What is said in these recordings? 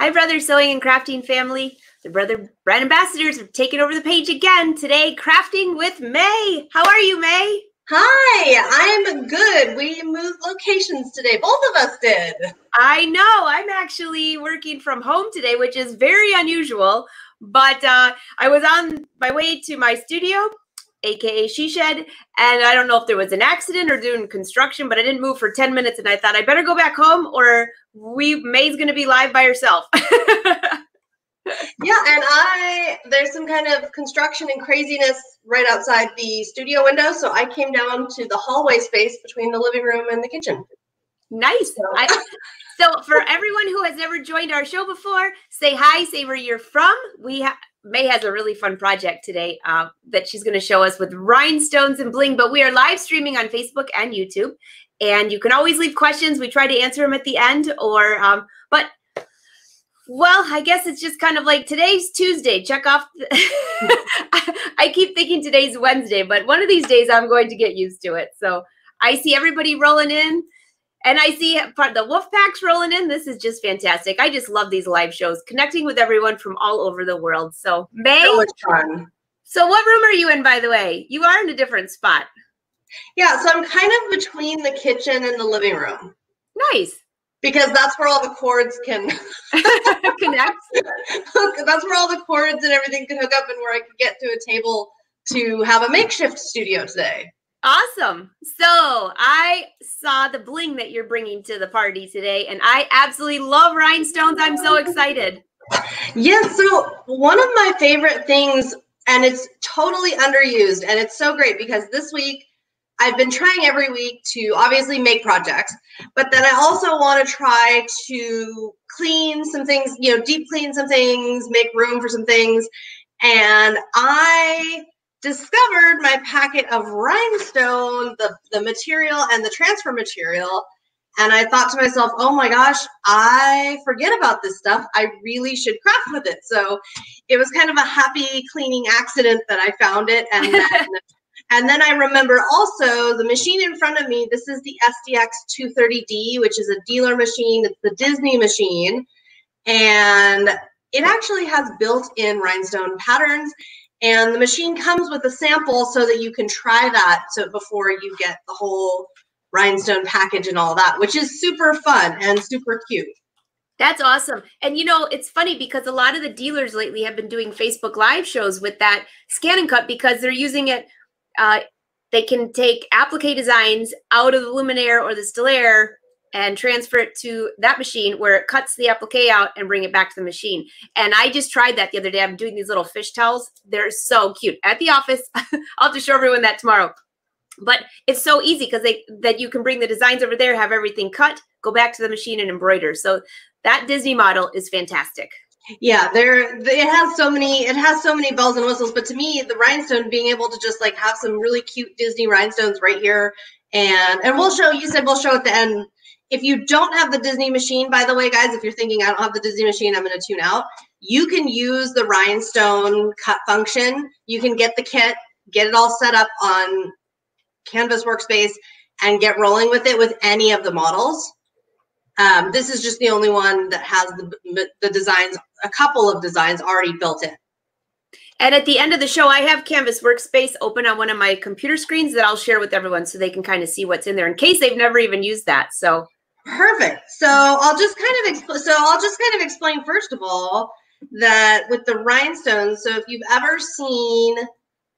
Hi, Brother Sewing and Crafting family. The Brother Brand Ambassadors have taken over the page again today, crafting with May. How are you, May? Hi, I'm good. We moved locations today. Both of us did. I know. I'm actually working from home today, which is very unusual. But uh, I was on my way to my studio aka She Shed. And I don't know if there was an accident or doing construction, but I didn't move for 10 minutes and I thought I better go back home or we May's gonna be live by herself. yeah, and I there's some kind of construction and craziness right outside the studio window. So I came down to the hallway space between the living room and the kitchen. Nice. I, so for everyone who has never joined our show before, say hi, say where you're from. We have May has a really fun project today uh, that she's going to show us with rhinestones and bling. But we are live streaming on Facebook and YouTube, and you can always leave questions. We try to answer them at the end, or um, but well, I guess it's just kind of like today's Tuesday. Check off. The I keep thinking today's Wednesday, but one of these days I'm going to get used to it. So I see everybody rolling in. And I see part the wolf packs rolling in. This is just fantastic. I just love these live shows, connecting with everyone from all over the world. So, May. So. So, what room are you in, by the way? You are in a different spot. Yeah, so I'm kind of between the kitchen and the living room. Nice. Because that's where all the cords can connect. that's where all the cords and everything can hook up and where I can get to a table to have a makeshift studio today. Awesome. So I saw the bling that you're bringing to the party today, and I absolutely love rhinestones. I'm so excited. Yes. so one of my favorite things, and it's totally underused, and it's so great because this week I've been trying every week to obviously make projects, but then I also want to try to clean some things, you know, deep clean some things, make room for some things. And I discovered my packet of rhinestone, the, the material and the transfer material. And I thought to myself, oh my gosh, I forget about this stuff. I really should craft with it. So it was kind of a happy cleaning accident that I found it. And then, and then I remember also the machine in front of me. This is the SDX 230D, which is a dealer machine. It's the Disney machine. And it actually has built in rhinestone patterns and the machine comes with a sample so that you can try that so before you get the whole rhinestone package and all that, which is super fun and super cute. That's awesome. And you know, it's funny because a lot of the dealers lately have been doing Facebook live shows with that scan and cut because they're using it. Uh, they can take applique designs out of the luminaire or the stellaire and transfer it to that machine where it cuts the applique out and bring it back to the machine. And I just tried that the other day. I'm doing these little fish towels. They're so cute at the office. I'll to show everyone that tomorrow. But it's so easy because they that you can bring the designs over there, have everything cut, go back to the machine and embroider. So that Disney model is fantastic. Yeah, there it has so many it has so many bells and whistles, but to me the rhinestone being able to just like have some really cute Disney rhinestones right here and and we'll show you said we'll show at the end if you don't have the Disney machine, by the way, guys, if you're thinking I don't have the Disney machine, I'm going to tune out. You can use the rhinestone cut function. You can get the kit, get it all set up on Canvas Workspace, and get rolling with it with any of the models. Um, this is just the only one that has the, the designs, a couple of designs already built in. And at the end of the show, I have Canvas Workspace open on one of my computer screens that I'll share with everyone so they can kind of see what's in there in case they've never even used that. So Perfect. So I'll just kind of explain. So I'll just kind of explain first of all that with the rhinestones. So if you've ever seen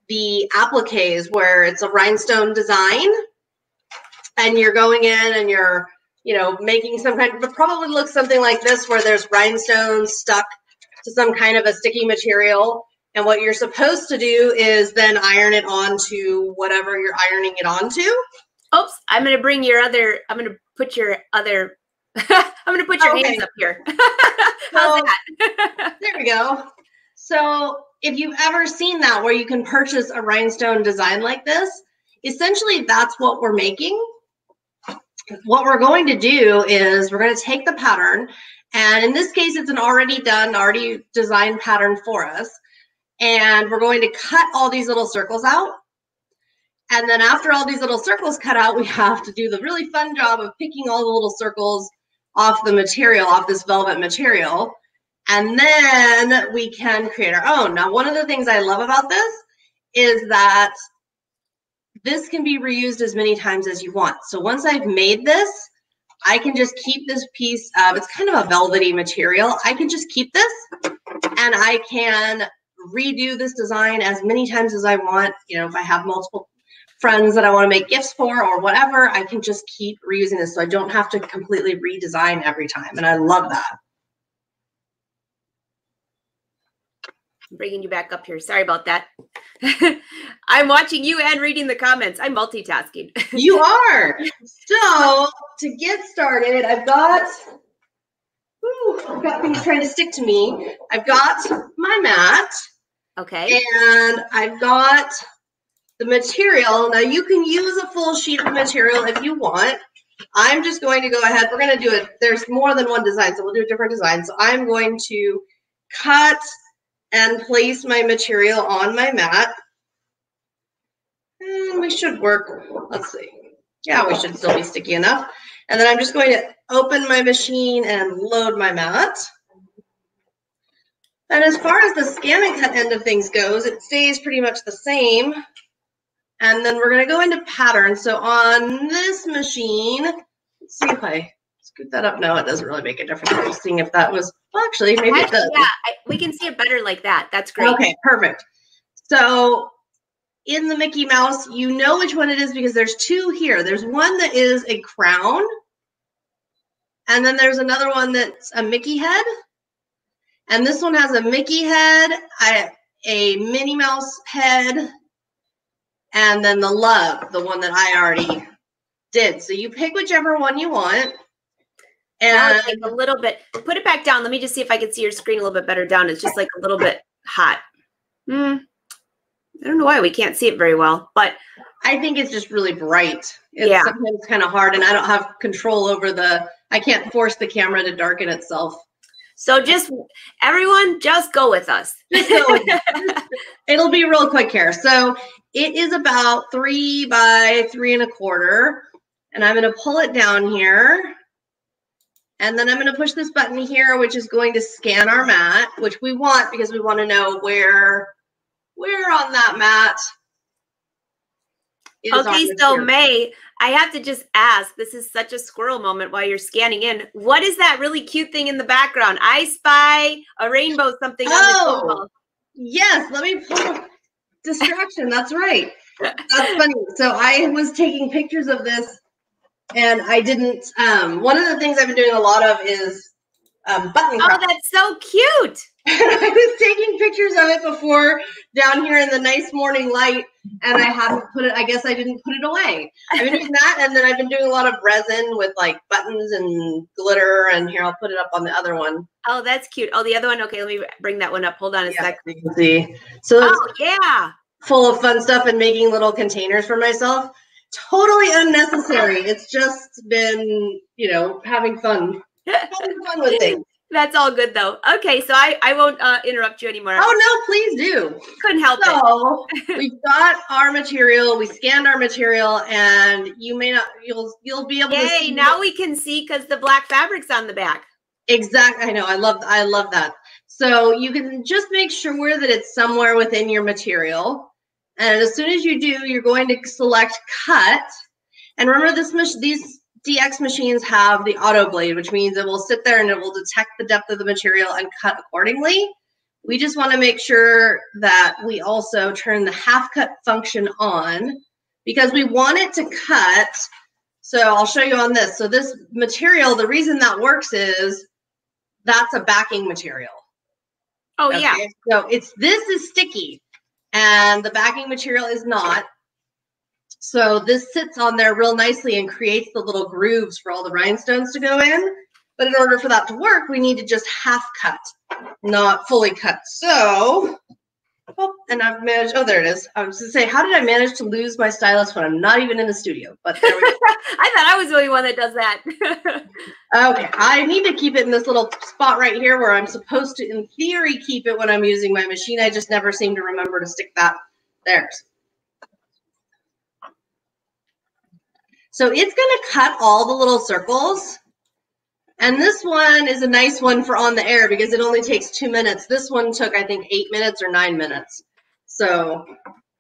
the appliques where it's a rhinestone design, and you're going in and you're you know making some kind of probably looks something like this where there's rhinestones stuck to some kind of a sticky material and what you're supposed to do is then iron it onto whatever you're ironing it onto Oops, I'm going to bring your other, I'm going to put your other, I'm going to put your oh, okay. hands up here. How's so, that? there we go. So if you've ever seen that where you can purchase a rhinestone design like this, essentially that's what we're making. What we're going to do is we're going to take the pattern, and in this case, it's an already done, already designed pattern for us. And we're going to cut all these little circles out and then after all these little circles cut out, we have to do the really fun job of picking all the little circles off the material, off this velvet material. And then we can create our own. Now, one of the things I love about this is that this can be reused as many times as you want. So once I've made this, I can just keep this piece of, it's kind of a velvety material. I can just keep this and I can redo this design as many times as I want. You know, if I have multiple friends that I want to make gifts for or whatever, I can just keep reusing this so I don't have to completely redesign every time. And I love that. I'm bringing you back up here. Sorry about that. I'm watching you and reading the comments. I'm multitasking. you are. So to get started, I've got Ooh, I've got things trying to stick to me. I've got my mat. Okay. And I've got the material. Now you can use a full sheet of material if you want. I'm just going to go ahead. We're going to do it. There's more than one design, so we'll do a different design. So I'm going to cut and place my material on my mat. And we should work. Let's see. Yeah, we should still be sticky enough. And then I'm just going to open my machine and load my mat. And as far as the scan and cut end of things goes, it stays pretty much the same. And then we're going to go into patterns. So on this machine, let's see if I scoot that up. No, it doesn't really make a difference. I'm seeing if that was, well, actually, maybe it does. Yeah, I, we can see it better like that. That's great. Okay, perfect. So in the Mickey Mouse, you know which one it is because there's two here. There's one that is a crown, and then there's another one that's a Mickey head. And this one has a Mickey head, a, a Minnie Mouse head, and then the love, the one that I already did. So you pick whichever one you want. And like a little bit, put it back down. Let me just see if I can see your screen a little bit better down. It's just like a little bit hot. Hmm. I don't know why we can't see it very well, but I think it's just really bright. It's Yeah. sometimes kind of hard, and I don't have control over the. I can't force the camera to darken itself. so just everyone just go with us. Go with it. It'll be real quick here. So it is about three by three and a quarter, and I'm going to pull it down here. And then I'm going to push this button here, which is going to scan our mat, which we want because we want to know where, where on that mat. is Okay, so. May, I have to just ask, this is such a squirrel moment while you're scanning in. What is that really cute thing in the background? I spy a rainbow something on the Oh. table. Yes, let me pull distraction. That's right. That's funny. So I was taking pictures of this and I didn't um one of the things I've been doing a lot of is um button Oh, crop. that's so cute. I was taking pictures of it before down here in the nice morning light and I haven't put it I guess I didn't put it away. I've been doing that and then I've been doing a lot of resin with like buttons and glitter and here I'll put it up on the other one. Oh, that's cute. Oh, the other one. Okay, let me bring that one up. Hold on a Yeah, sec. so you can see. So Oh, yeah. full of fun stuff and making little containers for myself. Totally unnecessary. It's just been, you know, having fun. Having fun with things. That's all good though. Okay, so I I won't uh, interrupt you anymore. Oh no, please do. Couldn't help it. So we've got our material, we scanned our material, and you may not you'll you'll be able to Yay! see Now we can see because the black fabric's on the back. Exactly. I know, I love I love that. So you can just make sure that it's somewhere within your material. And as soon as you do, you're going to select cut. And remember this mach- these DX machines have the auto blade, which means it will sit there and it will detect the depth of the material and cut accordingly. We just want to make sure that we also turn the half cut function on because we want it to cut. So I'll show you on this. So this material, the reason that works is that's a backing material. Oh yeah. So it's this is sticky and the backing material is not. So this sits on there real nicely and creates the little grooves for all the rhinestones to go in. But in order for that to work, we need to just half cut, not fully cut. So, oh, and I've managed, oh, there it is. I was to say, how did I manage to lose my stylus when I'm not even in the studio? But there we go. I thought I was the only one that does that. Okay, I need to keep it in this little spot right here where I'm supposed to, in theory, keep it when I'm using my machine. I just never seem to remember to stick that there. So it's going to cut all the little circles. And this one is a nice one for on the air because it only takes two minutes. This one took, I think, eight minutes or nine minutes. So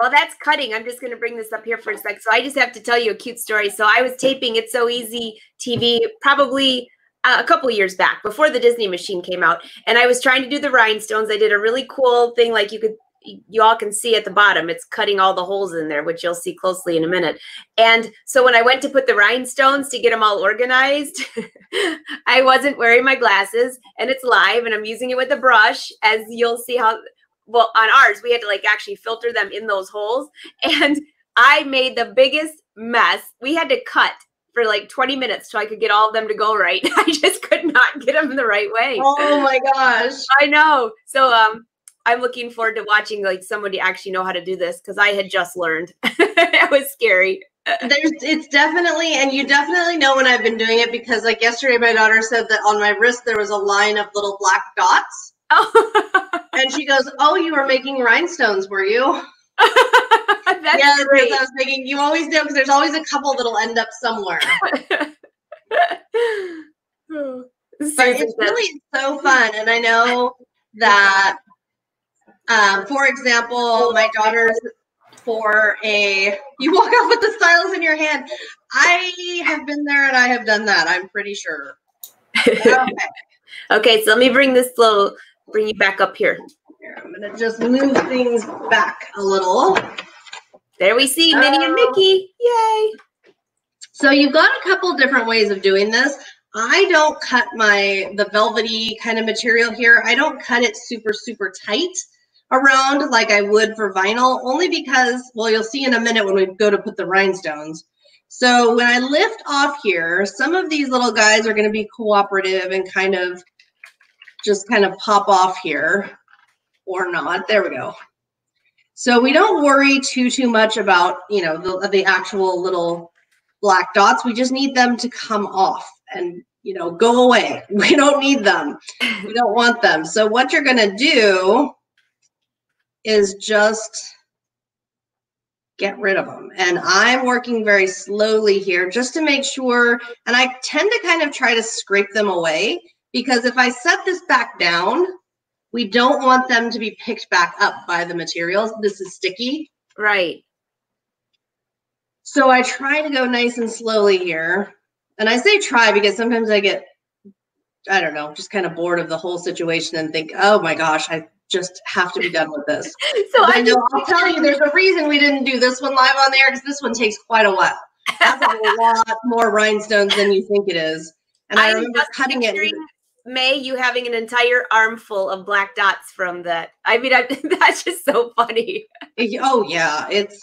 well, that's cutting. I'm just going to bring this up here for a sec. So I just have to tell you a cute story. So I was taping It's So Easy TV probably uh, a couple years back before the Disney machine came out. And I was trying to do the rhinestones. I did a really cool thing like you could you all can see at the bottom it's cutting all the holes in there which you'll see closely in a minute. And so when i went to put the rhinestones to get them all organized i wasn't wearing my glasses and it's live and i'm using it with a brush as you'll see how well on ours we had to like actually filter them in those holes and i made the biggest mess. We had to cut for like 20 minutes so i could get all of them to go right. I just could not get them the right way. Oh my gosh. I know. So um i'm looking forward to watching like somebody actually know how to do this because i had just learned it was scary there's it's definitely and you definitely know when i've been doing it because like yesterday my daughter said that on my wrist there was a line of little black dots oh and she goes, "Oh, you were making rhinestones, were you?" That's yeah, great. I was thinking you always do because there's always a couple that'll end up somewhere. but it's really so fun, and I know that, um, for example, my daughter's for a you walk out with the stylus in your hand. I have been there and I have done that. I'm pretty sure. Okay. okay, so let me bring this little bring you back up here. Here, I'm gonna just move things back a little. There we see Minnie and Mickey. Yay! So you've got a couple different ways of doing this. I don't cut my the velvety kind of material here. I don't cut it super super tight around like I would for vinyl, only because well you'll see in a minute when we go to put the rhinestones. So when I lift off here, some of these little guys are going to be cooperative and kind of just kind of pop off here or not. There we go. So we don't worry too, too much about, you know, the, the actual little black dots. We just need them to come off and, you know, go away. We don't need them. We don't want them. So what you're going to do is just get rid of them. And I'm working very slowly here just to make sure, and I tend to kind of try to scrape them away because if I set this back down, we don't want them to be picked back up by the materials. This is sticky. Right. So I try to go nice and slowly here. And I say try because sometimes I get, I don't know, just kind of bored of the whole situation and think, oh my gosh, I just have to be done with this. so I know I'll tell you, there's a reason we didn't do this one live on air because this one takes quite a while. That's a lot more rhinestones than you think it is. And I, I remember cutting it. May, you having an entire armful of black dots from that. I mean, I, that's just so funny. Oh yeah, it's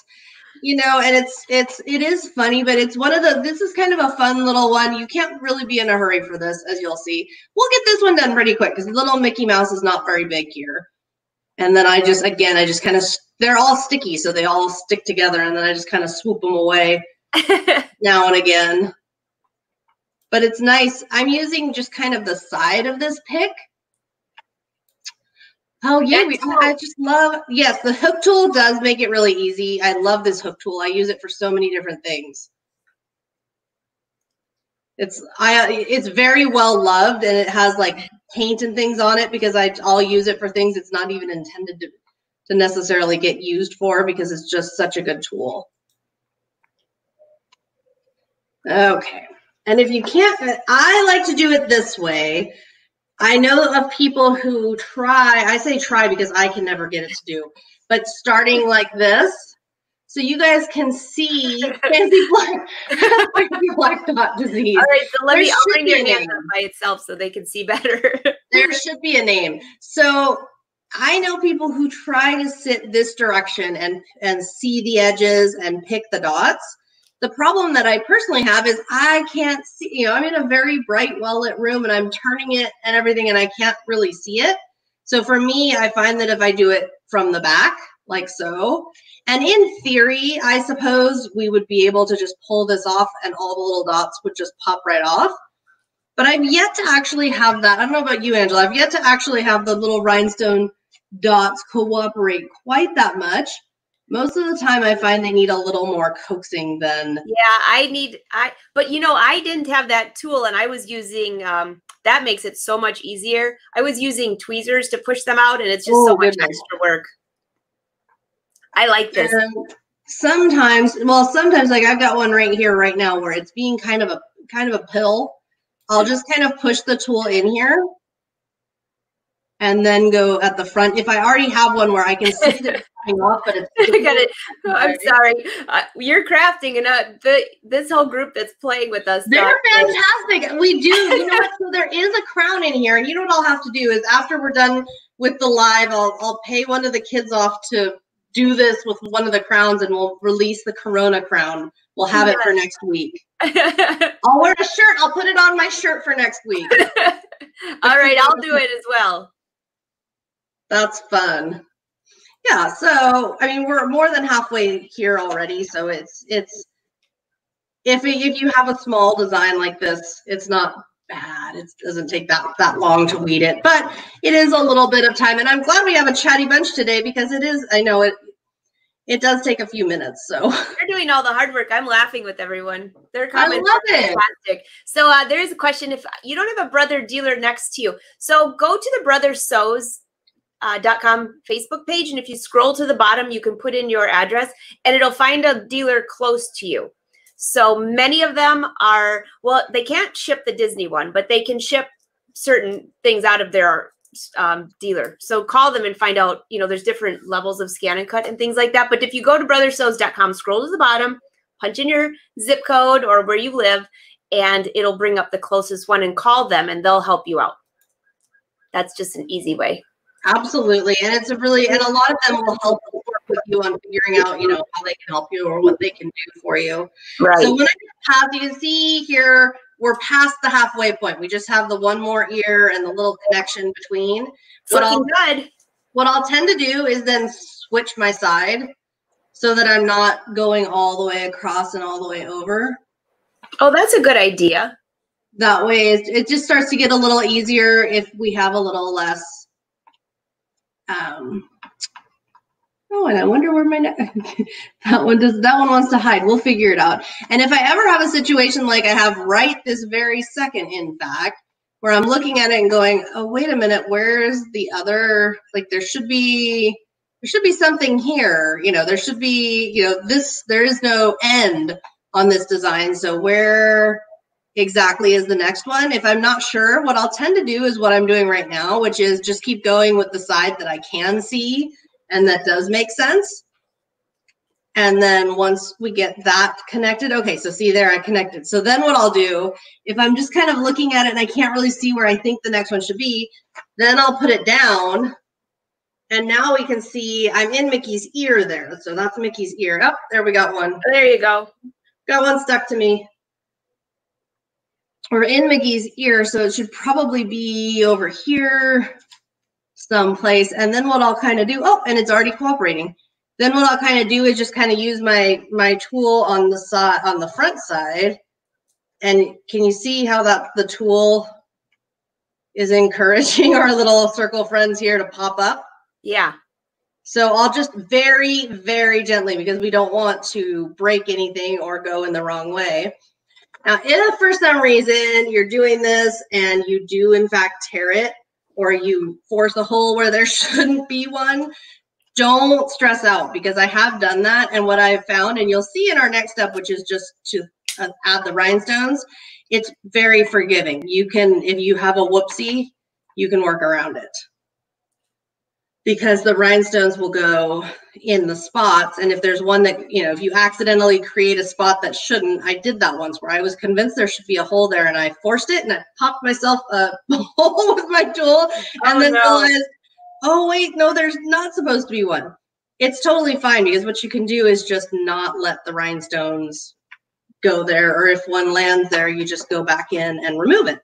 you know, and it's it's it is funny, but it's one of the. This is kind of a fun little one. You can't really be in a hurry for this, as you'll see. We'll get this one done pretty quick because little Mickey Mouse is not very big here. And then I just again, I just kind of they're all sticky, so they all stick together, and then I just kind of swoop them away now and again but it's nice. I'm using just kind of the side of this pick. Oh yeah, we, I just love, yes, the hook tool does make it really easy. I love this hook tool. I use it for so many different things. It's I it's very well loved and it has like paint and things on it because I I'll use it for things it's not even intended to to necessarily get used for because it's just such a good tool. Okay. And if you can't, I like to do it this way. I know of people who try, I say try because I can never get it to do, but starting like this, so you guys can see fancy black, black dot disease. All right, so let there me, bring your hand up by itself so they can see better. there should be a name. So I know people who try to sit this direction and, and see the edges and pick the dots the problem that I personally have is I can't see, you know, I'm in a very bright, well lit room and I'm turning it and everything and I can't really see it. So for me, I find that if I do it from the back, like so, and in theory, I suppose we would be able to just pull this off and all the little dots would just pop right off. But I've yet to actually have that. I don't know about you, Angela. I've yet to actually have the little rhinestone dots cooperate quite that much most of the time i find they need a little more coaxing than yeah i need i but you know i didn't have that tool and i was using um that makes it so much easier. I was using tweezers to push them out, and it's just Oh, so much goodness. extra work. I like this. And sometimes, well, sometimes like I've got one right here right now where it's being kind of a kind of a pill. I'll just kind of push the tool in here and then go at the front. If I already have one where I can see that it's coming off, but it's I got it. Oh, I'm sorry. Uh, you're crafting, and uh, the this whole group that's playing with us. They're that- fantastic. We do. You know what? So there is a crown in here, and you know what I'll have to do is after we're done with the live, I'll I'll pay one of the kids off to do this with one of the crowns, and we'll release the Corona crown. We'll have it for next week. I'll wear a shirt. I'll put it on my shirt for next week. All right, I'll do it as well. That's fun. Yeah. So I mean, we're more than halfway here already. So it's it's if if you have a small design like this, it's not bad. It doesn't take that that long to weed it, but it is a little bit of time. And I'm glad we have a chatty bunch today because it is. I know it. It does take a few minutes. So They're doing all the hard work. I'm laughing with everyone. Their I comments love are it. fantastic. So uh, there is a question: if you don't have a brother dealer next to you, so go to the Brother Sews. Uh, dot com Facebook page, and if you scroll to the bottom, you can put in your address, and it'll find a dealer close to you. So many of them are well, they can't ship the Disney one, but they can ship certain things out of their um, dealer. So call them and find out. You know, there's different levels of scan and cut and things like that. But if you go to brothersews.com, scroll to the bottom, punch in your zip code or where you live, and it'll bring up the closest one and call them, and they'll help you out. That's just an easy way. absolutely, and it's a really and a lot of them will help work with you on figuring out you know how they can help you or what they can do for you. Right. So when I get past, you can see here, we're past the halfway point. We just have the one more ear and the little connection between. It's What I'll, good. what I'll tend to do is then switch my side so that I'm not going all the way across and all the way over. Oh, that's a good idea. That way it, it just starts to get a little easier if we have a little less. Um, oh, and I wonder where my ne- that one does. That one wants to hide. We'll figure it out. And if I ever have a situation like I have right this very second, in fact, where I'm looking at it and going, "Oh, wait a minute, where's the other? Like there should be." There should be something here, you know. There should be, you know, this. There is no end on this design. So where exactly is the next one. If I'm not sure, what I'll tend to do is what I'm doing right now, which is just keep going with the side that I can see and that does make sense. And then once we get that connected, okay, so see there, I connected. So then what I'll do, if I'm just kind of looking at it and I can't really see where I think the next one should be, then I'll put it down. And now we can see I'm in Mickey's ear there. So that's Mickey's ear. Oh, there we got one. There you go. Got one stuck to me. We're in Mickey's ear, so it should probably be over here someplace. And then what I'll kind of do, oh, and it's already cooperating. Then what I'll kind of do is just kind of use my my tool on the side on the front side. And can you see how that the tool is encouraging our little circle friends here to pop up? Yeah. So I'll just very, very gently because we don't want to break anything or go in the wrong way. Now, if for some reason you're doing this and you do in fact tear it or you force a hole where there shouldn't be one, don't stress out because I have done that. And what I've found, and you'll see in our next step, which is just to uh, add the rhinestones, it's very forgiving. You can, if you have a whoopsie, you can work around it because the rhinestones will go in the spots. And if there's one that, you know, if you accidentally create a spot that shouldn't, I did that once where I was convinced there should be a hole there and I forced it and I popped myself a hole with my tool and Oh, then no. realized, oh, wait, no, there's not supposed to be one. It's totally fine because what you can do is just not let the rhinestones go there. Or if one lands there, you just go back in and remove it.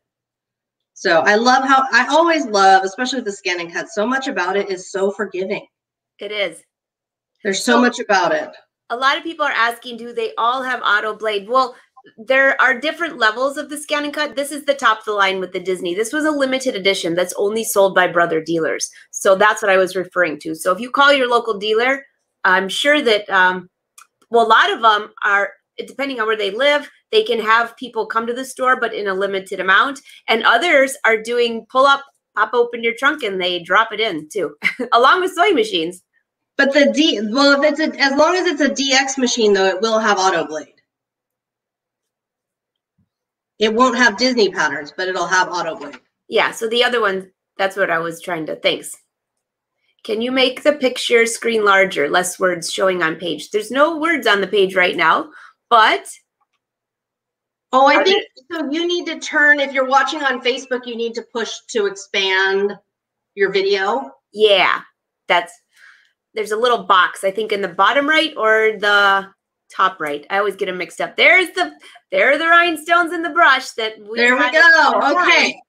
So I love how I always love, especially the scan and cut, so much about it is so forgiving. It is. There's so So- much about it. a lot of people are asking do they all have auto blade well there are different levels of the scan and cut this is the top of the line with the disney this was a limited edition that's only sold by brother dealers so that's what i was referring to so if you call your local dealer i'm sure that um, well a lot of them are depending on where they live they can have people come to the store, but in a limited amount. And others are doing pull up, pop open your trunk, and they drop it in too, along with sewing machines. But the D, well, if it's a, as long as it's a DX machine, though, it will have auto blade. It won't have Disney patterns, but it'll have auto blade. Yeah. So the other one, that's what I was trying to. Thanks. Can you make the picture screen larger, less words showing on page? There's no words on the page right now, but. Oh, I think so. You need to turn, if you're watching on Facebook, you need to push to expand your video. Yeah, that's, there's a little box, I think in the bottom right or the top right. I always get them mixed up. There's the, there are the rhinestones in the brush that we There we go. Okay.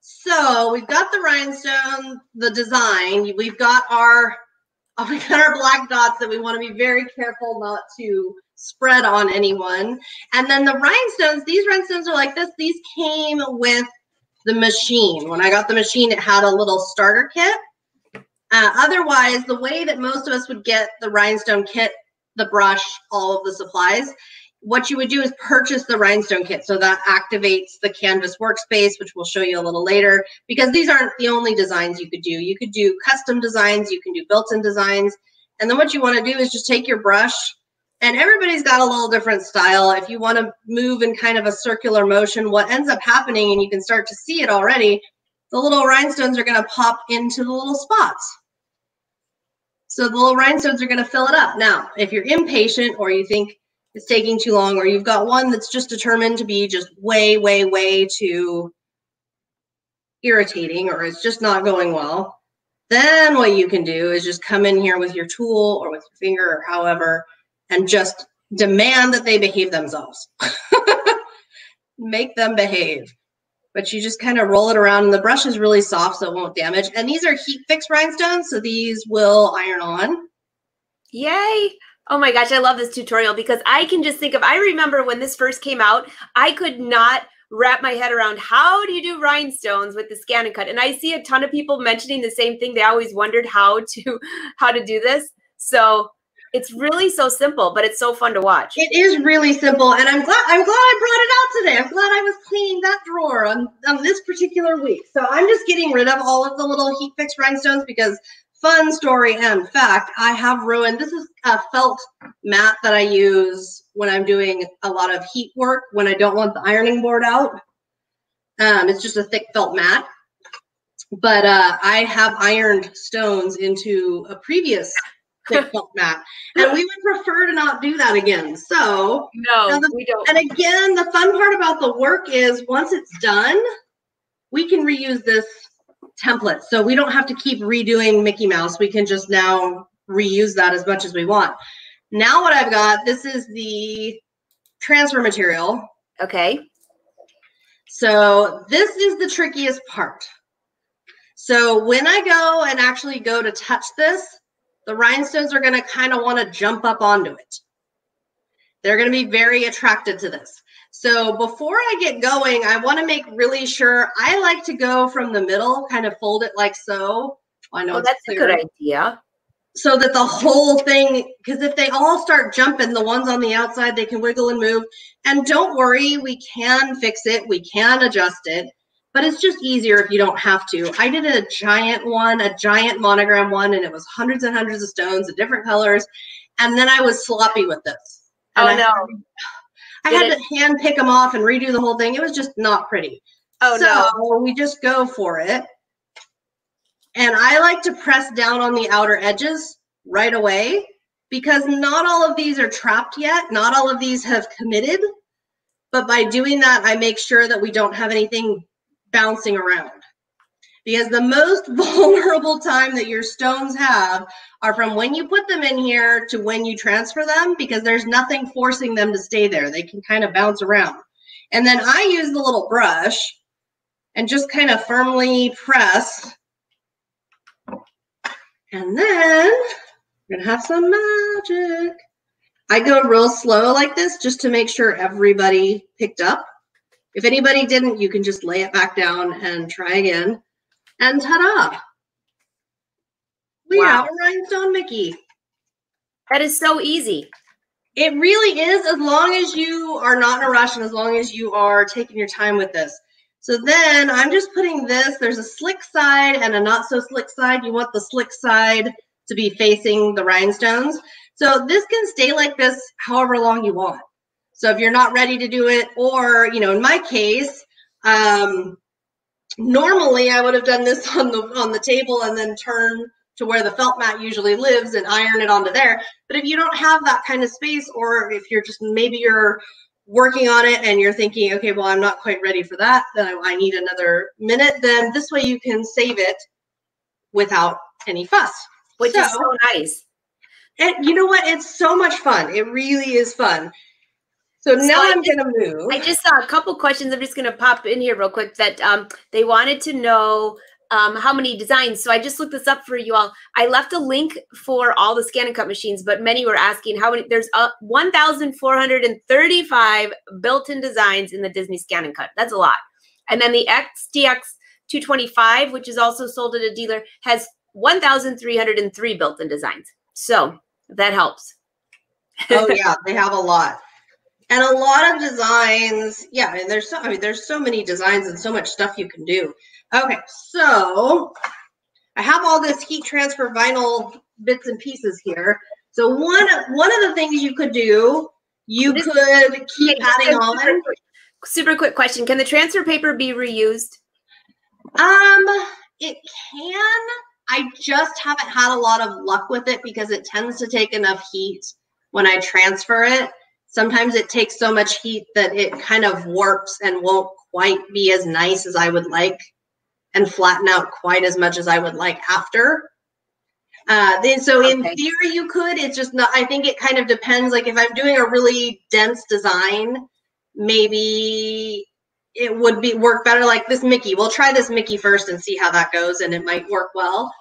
So we've got the rhinestone, the design. We've got our oh, we got our black dots that we want to be very careful not to spread on anyone. And then the rhinestones, these rhinestones are like this. These came with the machine. When I got the machine, it had a little starter kit. Uh, otherwise, the way that most of us would get the rhinestone kit, the brush, all of the supplies, what you would do is purchase the rhinestone kit. So that activates the Canvas workspace, which we'll show you a little later, because these aren't the only designs you could do. You could do custom designs, you can do built-in designs. And then what you want to do is just take your brush and everybody's got a little different style. If you want to move in kind of a circular motion, what ends up happening, and you can start to see it already, the little rhinestones are going to pop into the little spots. So the little rhinestones are going to fill it up. Now, if you're impatient or you think it's taking too long, or you've got one that's just determined to be just way, way, way too irritating, or it's just not going well, then what you can do is just come in here with your tool or with your finger or however, and just demand that they behave themselves. Make them behave. But you just kind of roll it around, and the brush is really soft, so it won't damage. And these are heat fix rhinestones, so these will iron on. Yay! Oh my gosh, I love this tutorial because I can just think of, I remember when this first came out, I could not wrap my head around how do you do rhinestones with the scan And cut. And I see a ton of people mentioning the same thing. They always wondered how to how to do this. So it's really so simple, but it's so fun to watch. It is really simple, and I'm glad I'm glad I brought it out today. I'm glad I was cleaning that drawer on, on this particular week. So I'm just getting rid of all of the little heat fix rhinestones because fun story and fact, I have ruined, this is a felt mat that I use when I'm doing a lot of heat work, when I don't want the ironing board out. Um, it's just a thick felt mat. But uh, I have ironed stones into a previous felt mat. And we would prefer to not do that again. So no, the, we don't. And again, the fun part about the work is once it's done, we can reuse this template. So we don't have to keep redoing Mickey Mouse. We can just now reuse that as much as we want. Now what I've got, this is the transfer material. Okay. So this is the trickiest part. So when I go and actually go to touch this, the rhinestones are going to kind of want to jump up onto it. They're going to be very attracted to this. So before I get going, I want to make really sure I like to go from the middle, kind of fold it like so. I know oh, that's clear. a good idea. So that the whole thing, because if they all start jumping, the ones on the outside, they can wiggle and move. And don't worry, we can fix it, we can adjust it, but it's just easier if you don't have to. I did a giant one, a giant monogram one, and it was hundreds and hundreds of stones of different colors. And then I was sloppy with this. Oh, and oh, no. I had it? to hand pick them off and redo the whole thing. It was just not pretty. Oh no. so no. we just go for it. And I like to press down on the outer edges right away because not all of these are trapped yet. Not all of these have committed. But by doing that, I make sure that we don't have anything bouncing around because the most vulnerable time that your stones have are from when you put them in here to when you transfer them because there's nothing forcing them to stay there. They can kind of bounce around. And then I use the little brush and just kind of firmly press. And then we're gonna have some magic. I go real slow like this just to make sure everybody picked up. If anybody didn't, you can just lay it back down and try again. And ta-da! We wow. have a rhinestone Mickey. That is so easy. It really is as long as you are not in a rush and as long as you are taking your time with this. So then I'm just putting this, there's a slick side and a not so slick side. You want the slick side to be facing the rhinestones. So this can stay like this however long you want. So if you're not ready to do it, or, you know, in my case, um, normally I would have done this on the on the table and then turn to where the felt mat usually lives and iron it onto there. But if you don't have that kind of space, or if you're just maybe you're working on it and you're thinking, okay, well, I'm not quite ready for that, then I, I need another minute, then this way you can save it without any fuss. Which so, is so nice. And you know what? It's so much fun. It really is fun. So, so now I am going to move. I just saw a couple questions. I'm just going to pop in here real quick that um, they wanted to know um, how many designs. So I just looked this up for you all. I left a link for all the scan and cut machines, but many were asking how many. There's uh, 1,435 built-in designs in the Disney scan and cut. That's a lot. And then the SDX 225, which is also sold at a dealer, has 1,303 built-in designs. So that helps. oh yeah, they have a lot. And a lot of designs, yeah, and there's so I mean there's so many designs and so much stuff you can do. Okay, so I have all this heat transfer vinyl bits and pieces here. So one one of the things you could do, you this, could keep adding on. Super quick, super quick question: Can the transfer paper be reused? Um, it can. I just haven't had a lot of luck with it because it tends to take enough heat when I transfer it. Sometimes it takes so much heat that it kind of warps and won't quite be as nice as I would like and flatten out quite as much as I would like after. Uh, then, so okay. in theory, you could. It's just not. I think it kind of depends. Like if I'm doing a really dense design, maybe it would be work better. Like this Mickey, we'll try this Mickey first and see how that goes, and it might work well.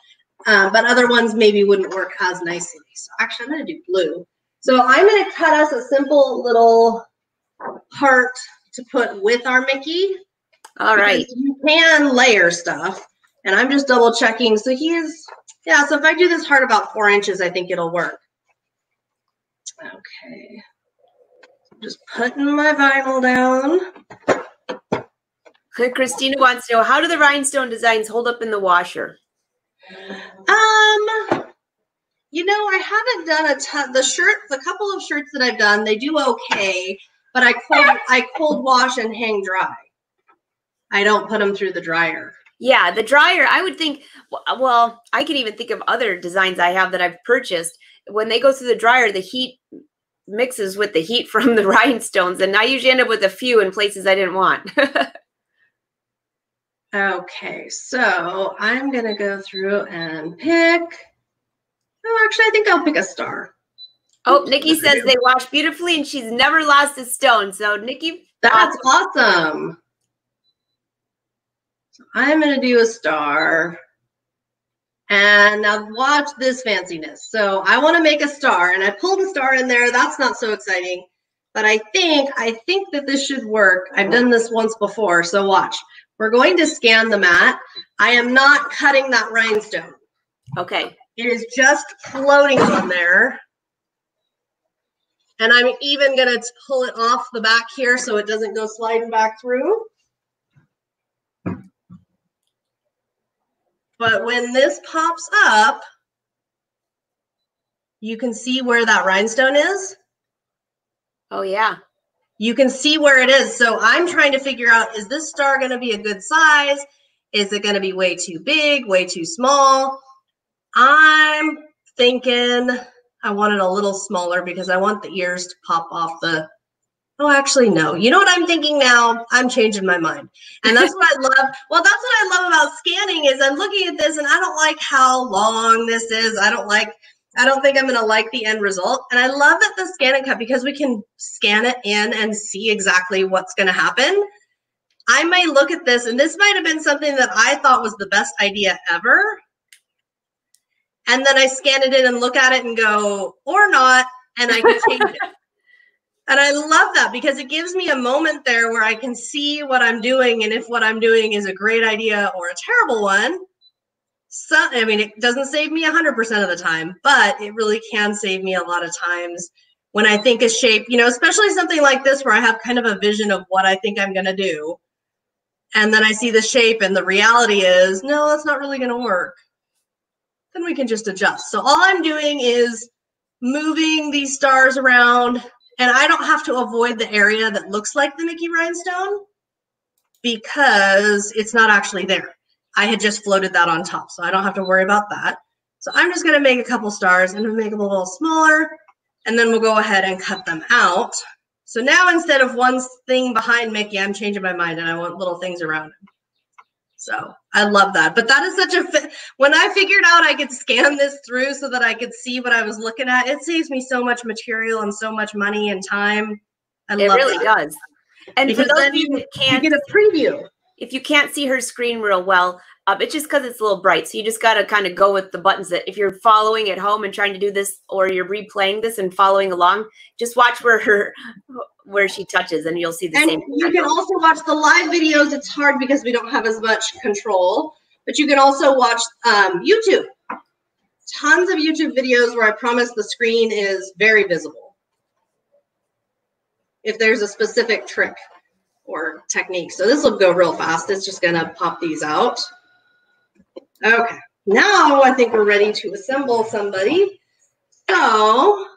Um, but other ones maybe wouldn't work as nicely. So actually, I'm going to do blue. So I'm going to cut us a simple little heart to put with our Mickey. All right. You can layer stuff. And I'm just double checking. So he is, yeah, so if I do this heart about four inches, I think it'll work. Okay. Just putting my vinyl down. Christina wants to know, how do the rhinestone designs hold up in the washer? Um, you know, I haven't done a ton. The shirt, the couple of shirts that I've done, they do okay, but I cold, I cold wash and hang dry. I don't put them through the dryer. Yeah, the dryer, I would think, well, I can even think of other designs I have that I've purchased. When they go through the dryer, the heat mixes with the heat from the rhinestones, and I usually end up with a few in places I didn't want. okay, so I'm going to go through and pick. Oh, actually, I think I'll pick a star. Oh, Nikki says they wash beautifully and she's never lost a stone. So, Nikki, that's awesome. awesome. So I'm going to do a star. And now watch this fanciness. So I want to make a star and I pulled a star in there. That's not so exciting. But I think, I think that this should work. I've done this once before. So watch. We're going to scan the mat. I am not cutting that rhinestone. Okay. It is just floating on there. And I'm even going to pull it off the back here so it doesn't go sliding back through. But when this pops up, you can see where that rhinestone is. Oh, yeah. You can see where it is. So I'm trying to figure out, is this star going to be a good size? Is it going to be way too big, way too small? I'm thinking I want it a little smaller because I want the ears to pop off the Oh, actually, no. You know what I'm thinking now? I'm changing my mind. And that's what I love. Well, that's what I love about scanning is I'm looking at this and I don't like how long this is. I don't like, I don't think I'm going to like the end result. And I love that the scan and cut because we can scan it in and see exactly what's going to happen. I may look at this and this might have been something that I thought was the best idea ever. And then I scan it in and look at it and go, or not, and I can change it. And I love that because it gives me a moment there where I can see what I'm doing and if what I'm doing is a great idea or a terrible one. So, I mean, it doesn't save me 100% of the time, but it really can save me a lot of times when I think a shape, you know, especially something like this where I have kind of a vision of what I think I'm going to do. And then I see the shape and the reality is, no, that's not really going to work. Then we can just adjust. So all I'm doing is moving these stars around and I don't have to avoid the area that looks like the Mickey rhinestone because it's not actually there. I had just floated that on top, so I don't have to worry about that. So I'm just gonna make a couple stars and make them a little smaller, and then we'll go ahead and cut them out. So now instead of one thing behind Mickey, I'm changing my mind and I want little things around him. So I love that. But that is such a when I figured out I could scan this through so that I could see what I was looking at, it saves me so much material and so much money and time. I it really that. does. And because for those of you that can't you get a preview. If you can't see her screen real well, it's just because it's a little bright. So you just got to kind of go with the buttons that if you're following at home and trying to do this or you're replaying this and following along, just watch where her where she touches and you'll see the and same. You can also watch the live videos. It's hard because we don't have as much control, but you can also watch um, YouTube. Tons of YouTube videos where I promise the screen is very visible. If there's a specific trick or technique. So this will go real fast. It's just going to pop these out. Okay, now I think we're ready to assemble somebody. So,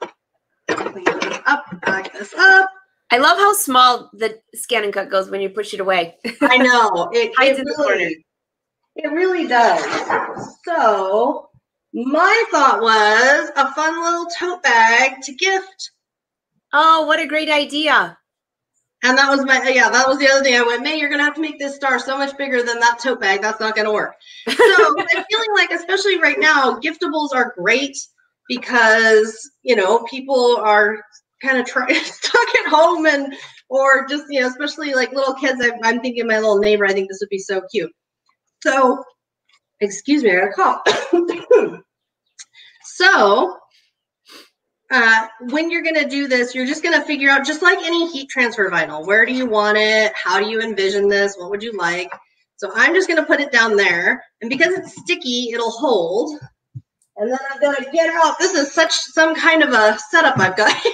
up, back this up. I love how small the ScanNCut goes when you push it away. I know. It, hides it, really, it really does. So, my thought was a fun little tote bag to gift. Oh, what a great idea. And that was my yeah, that was the other thing. I went, May, you're gonna have to make this star so much bigger than that tote bag. That's not gonna work. So I'm feeling like, especially right now, giftables are great because you know people are kind of try, stuck at home and or just you know, especially like little kids. I, I'm thinking my little neighbor. I think this would be so cute. So, excuse me, I got a call. so uh, when you're going to do this, you're just going to figure out, just like any heat transfer vinyl, where do you want it? How do you envision this? What would you like? So I'm just going to put it down there. And because it's sticky, it'll hold. And then I'm going to get out. This is such some kind of a setup I've got here.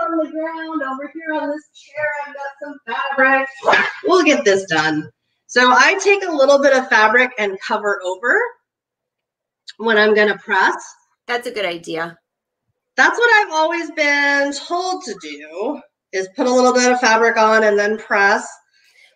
on the ground, over here on this chair, I've got some fabric. We'll get this done. So I take a little bit of fabric and cover over when I'm going to press. That's a good idea that's what I've always been told to do is put a little bit of fabric on and then press.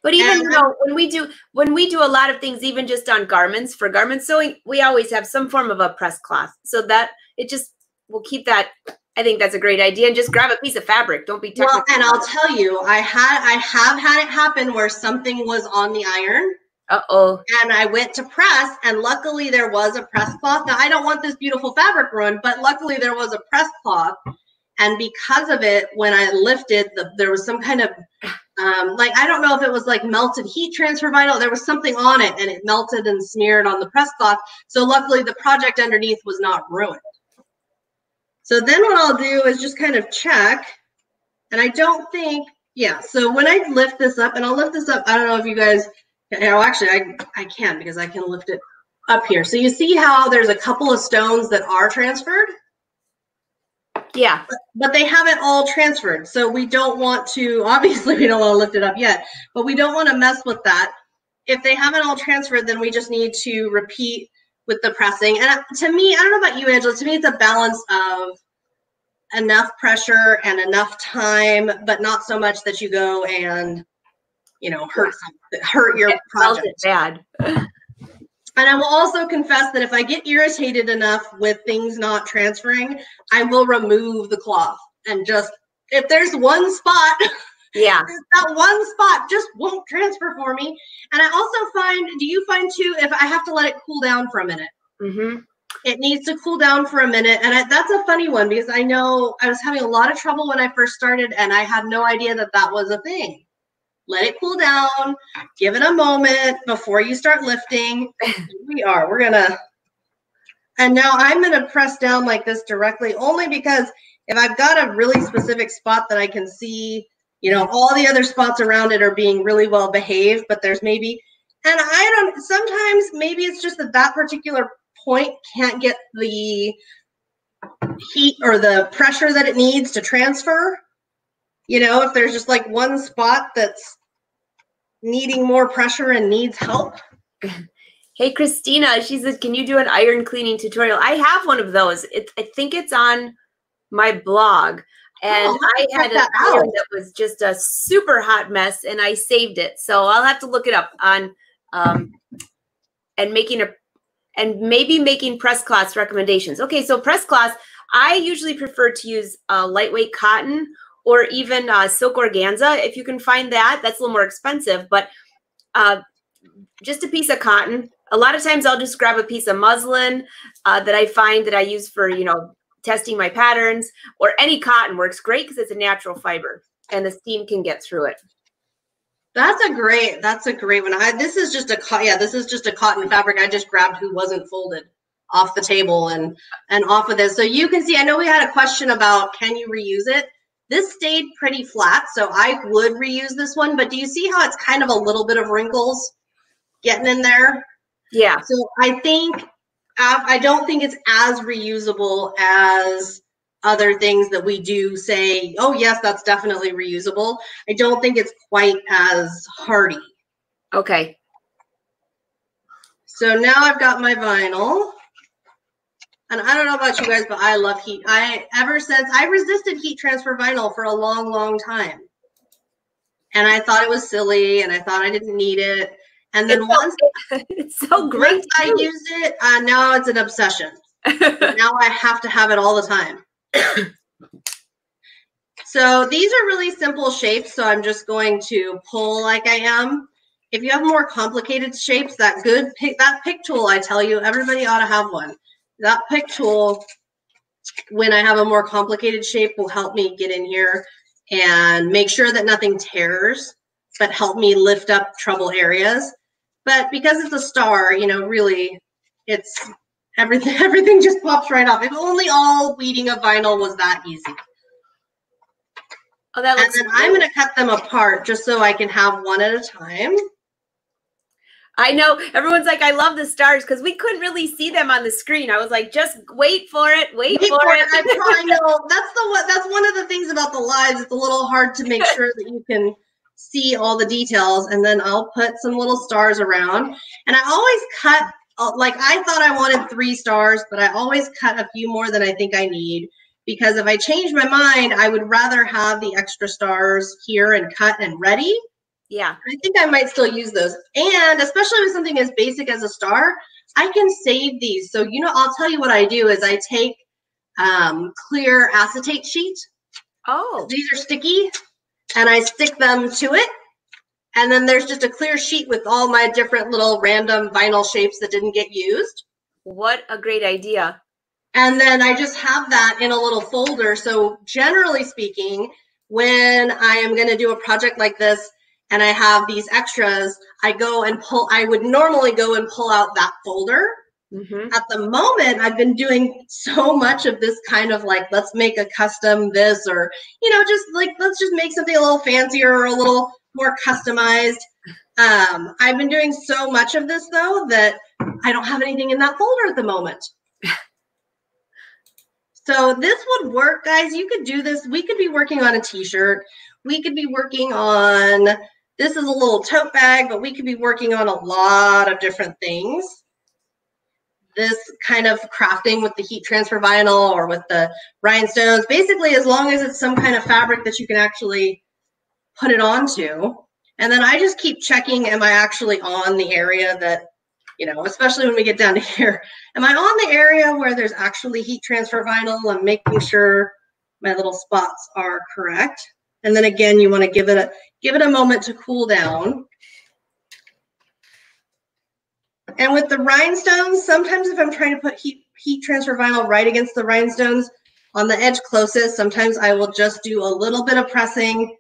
But even and though when we do when we do a lot of things, even just on garments for garment sewing, we always have some form of a press cloth. So that it just will keep that. I think that's a great idea. And just grab a piece of fabric. Don't be technical. Well, and I'll tell you, I had I have had it happen where something was on the iron uh oh. And I went to press, and luckily there was a press cloth. Now I don't want this beautiful fabric ruined, but luckily there was a press cloth. And because of it, when I lifted, the, there was some kind of um, like I don't know if it was like melted heat transfer vinyl. There was something on it, and it melted and smeared on the press cloth. So luckily the project underneath was not ruined. So then what I'll do is just kind of check, and I don't think yeah. So when I lift this up, and I'll lift this up. I don't know if you guys Oh, actually, I, I can because I can lift it up here. So you see how there's a couple of stones that are transferred? Yeah. But, but, they haven't all transferred. So we don't want to, obviously, we don't want to lift it up yet, but we don't want to mess with that. If they haven't all transferred, then we just need to repeat with the pressing. And uh, to me, I don't know about you, Angela, to me, it's a balance of enough pressure and enough time, but not so much that you go and you know hurt hurt your project. bad. And i will also confess that if i get irritated enough with things not transferring i will remove the cloth and just if there's one spot yeah. that one spot just won't transfer for me. And i also find do you find too if i have to let it cool down for a minute? Mm-hmm. it needs to cool down for a minute. And I, that's a funny one because i know i was having a lot of trouble when i first started and i had no idea that that was a thing let it cool down, give it a moment before you start lifting. we are, we're gonna, and now I'm gonna press down like this directly only because if I've got a really specific spot that I can see, you know, all the other spots around it are being really well behaved, but there's maybe, and I don't, sometimes maybe it's just that that particular point can't get the heat or the pressure that it needs to transfer. You know, if there's just like one spot that's needing more pressure and needs help. Hey, Christina, she says, can you do an iron cleaning tutorial? I have one of those. It, I think it's on my blog. And Oh, I had an that iron out. that was just a super hot mess and I saved it. So I'll have to look it up on um, and making a and maybe making press cloths recommendations. Okay, so press cloths, I usually prefer to use uh, lightweight cotton or even uh, silk organza if you can find that. That's a little more expensive, but uh, just a piece of cotton. A lot of times I'll just grab a piece of muslin uh, that I find that I use for, you know, testing my patterns or any cotton works great because it's a natural fiber and the steam can get through it. That's a great. That's a great one. I this is just a yeah. This is just a cotton fabric. I just grabbed who wasn't folded off the table and and off of this. So you can see. I know we had a question about can you reuse it. This stayed pretty flat, so I would reuse this one. But do you see how it's kind of a little bit of wrinkles getting in there? Yeah. So I think I don't think it's as reusable as other things that we do say, oh yes, that's definitely reusable. I don't think it's quite as hardy. Okay. So now I've got my vinyl. And I don't know about you guys, but I love heat. I ever since I resisted heat transfer vinyl for a long, long time. And I thought it was silly and I thought I didn't need it. And then It's once, It's so great. I used it, uh, now it's an obsession. now I have to have it all the time. so these are really simple shapes. So I'm just going to pull like I am. If you have more complicated shapes, that good pick, that pick tool, I tell you, everybody ought to have one. That pick tool, when I have a more complicated shape, will help me get in here and make sure that nothing tears, but help me lift up trouble areas. But because it's a star, you know, really, it's everything everything just pops right off. If only all weeding of vinyl was that easy. oh, that And then I'm gonna cut them apart just so I can have one at a time. I know everyone's like, I love the stars because we couldn't really see them on the screen. I was like, just wait for it, wait, Wait for, for it. it. I, I know that's the one. That's one of the things about the lives. It's a little hard to make sure that you can see all the details. And then I'll put some little stars around. And I always cut. uh, Like I thought I wanted three stars, but I always cut a few more than I think I need because if I change my mind, I would rather have the extra stars here and cut and ready. Yeah. I think I might still use those. And especially with something as basic as a star, I can save these. So, you know, I'll tell you what I do is I take um, clear acetate sheet. Oh, These are sticky and I stick them to it. And then there's just a clear sheet with all my different little random vinyl shapes that didn't get used. what a great idea. And then I just have that in a little folder. So generally speaking, when I am going to do a project like this and I have these extras, I go and pull, I would normally go and pull out that folder. hmm At the moment, I've been doing so much of this kind of like, let's make a custom this or, you know, just like, let's just make something a little fancier or a little more customized. Um, I've been doing so much of this though that I don't have anything in that folder at the moment. So this would work, guys. You could do this. We could be working on a t-shirt. We could be working on, this is a little tote bag, but we could be working on a lot of different things. This kind of crafting with the heat transfer vinyl or with the rhinestones, basically as long as it's some kind of fabric that you can actually put it onto. And then I just keep checking, am I actually on the area that, you know, especially when we get down to here, am I on the area where there's actually heat transfer vinyl? I'm making sure my little spots are correct. And then again, you want to give it a give it a moment to cool down. And with the rhinestones, sometimes if I'm trying to put heat heat transfer vinyl right against the rhinestones on the edge closest, sometimes I will just do a little bit of pressing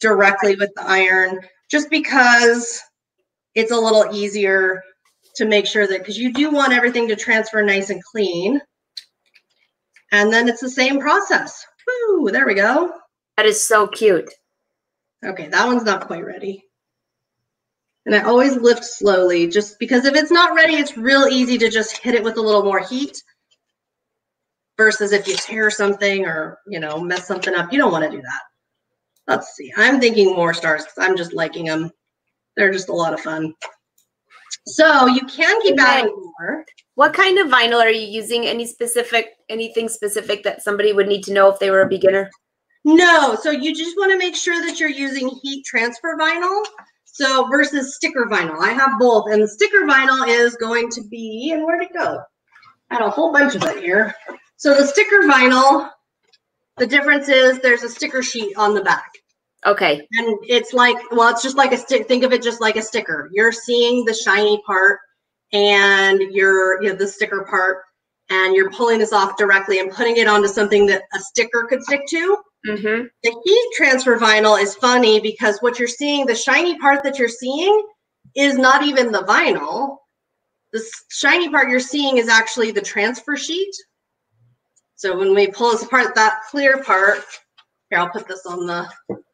directly with the iron just because it's a little easier to make sure that because you do want everything to transfer nice and clean. And then it's the same process. Woo, there we go. That is so cute. Okay, that one's not quite ready. And I always lift slowly just because if it's not ready, it's real easy to just hit it with a little more heat versus if you tear something or you know mess something up. You don't want to do that. Let's see i'm thinking more stars because i'm just liking them they're just a lot of fun. So you can keep adding more. What kind of vinyl are you using? Any specific anything specific that somebody would need to know if they were a beginner no so you just want to make sure that you're using heat transfer vinyl so versus sticker vinyl i have both and the sticker vinyl is going to be and where'd it go I had a whole bunch of it here so the sticker vinyl, the difference is there's a sticker sheet on the back. Okay. And it's like, well, it's just like a stick. Think of it just like a sticker. You're seeing the shiny part and you're, you know, the sticker part, and you're pulling this off directly and putting it onto something that a sticker could stick to. Mm-hmm. The heat transfer vinyl is funny because what you're seeing, the shiny part that you're seeing, is not even the vinyl. The shiny part you're seeing is actually the transfer sheet so when we pull this apart, that clear part, here, I'll put this on the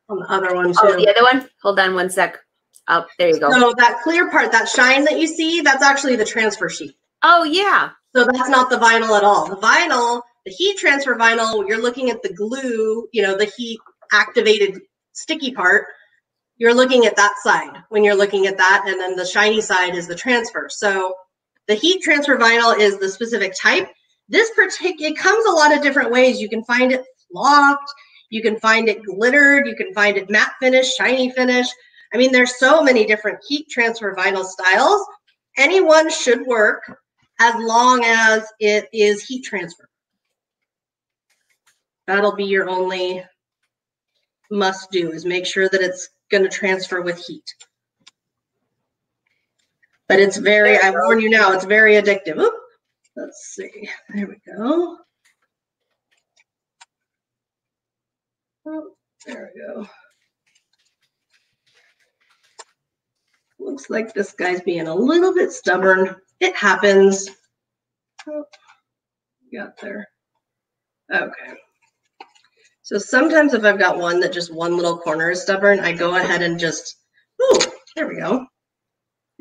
on the other one oh, too. Oh, the other one? Hold on one sec. Oh, there you go. So that clear part, that shine that you see, that's actually the transfer sheet. Oh, yeah. So that's not the vinyl at all. The vinyl, the heat transfer vinyl, you're looking at the glue, you know, the heat activated sticky part. You're looking at that side when you're looking at that. And then the shiny side is the transfer. So the heat transfer vinyl is the specific type. This particular, it comes a lot of different ways. You can find it flocked, you can find it glittered, you can find it matte finish, shiny finish. I mean, there's so many different heat transfer vinyl styles. Any one should work as long as it is heat transfer. That'll be your only must do is make sure that it's going to transfer with heat. But it's very, I warn you now, it's very addictive. Oop. Let's see. There we go. Oh, there we go. Looks like this guy's being a little bit stubborn. It happens. Oh, got there. Okay. So sometimes if I've got one that just one little corner is stubborn, I go ahead and just, oh, there we go.